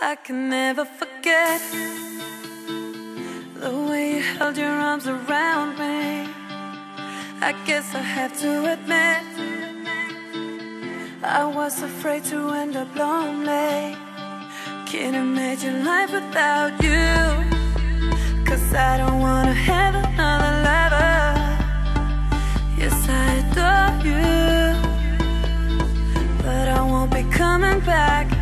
I can never forget the way you held your arms around me. I guess I have to admit, I was afraid to end up lonely. Can't imagine life without you. Cause I don't wanna have another lover. Yes, I adore you. But I won't be coming back.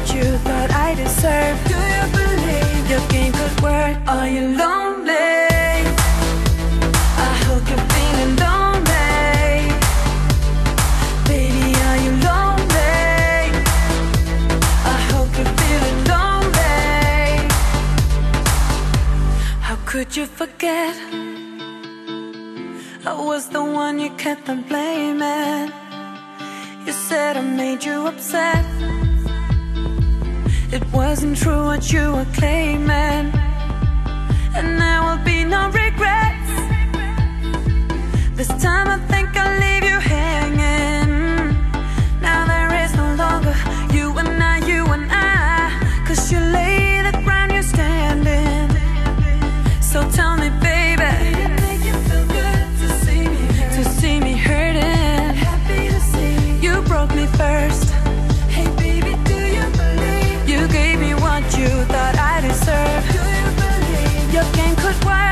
What you thought I deserved? Do you believe your game could work? Are you lonely? I hope you're feeling lonely. Baby, are you lonely? I hope you're feeling lonely. How could you forget? I was the one you kept on blaming. You said I made you upset. It wasn't true what you were claiming. you thought I deserved. Your game could work.